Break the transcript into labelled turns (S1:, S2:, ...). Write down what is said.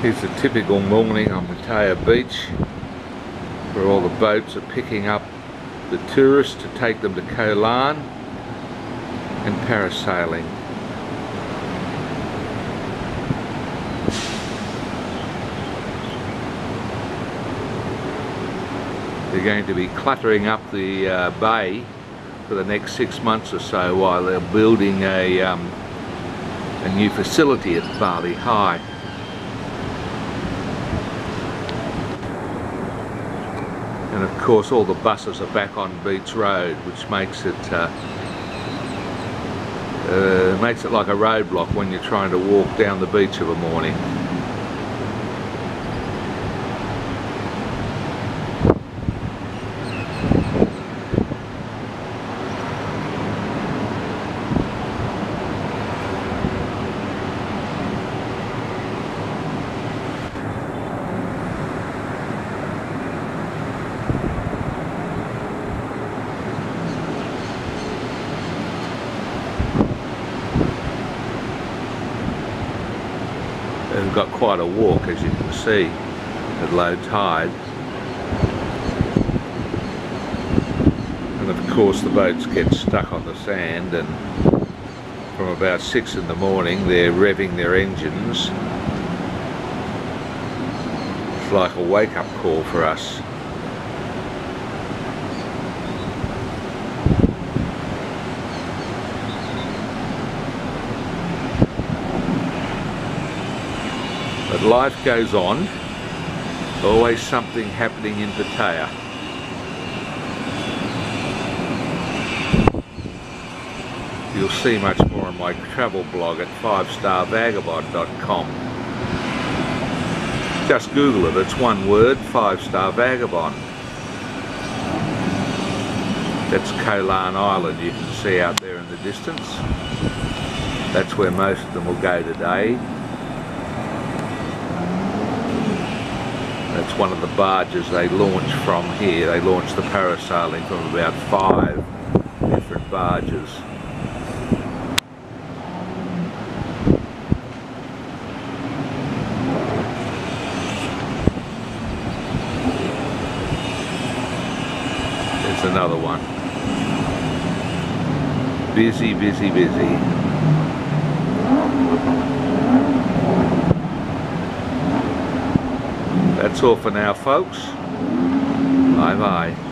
S1: Here's a typical morning on Pattaya Beach where all the boats are picking up the tourists to take them to Koh Larn and parasailing. They're going to be cluttering up the uh, bay for the next six months or so while they're building a, um, a new facility at Bali Hai. And of course all the buses are back on Beach Road which makes it uh, uh, makes it like a roadblock when you're trying to walk down the beach of a morning. They've got quite a walk as you can see at low tide. And of course the boats get stuck on the sand and from about six in the morning they're revving their engines. It's like a wake-up call for us. But life goes on. Always something happening in Pattaya. You'll see much more on my travel blog at 5starvagabond.com. Just Google it, it's one word, 5 Star Vagabond. That's Koh Larn Island you can see out there in the distance. That's where most of them will go today. One of the barges they launch from here. They launch the parasailing from about five different barges. There's another one. Busy, busy, busy. That's all for now, folks. Bye bye.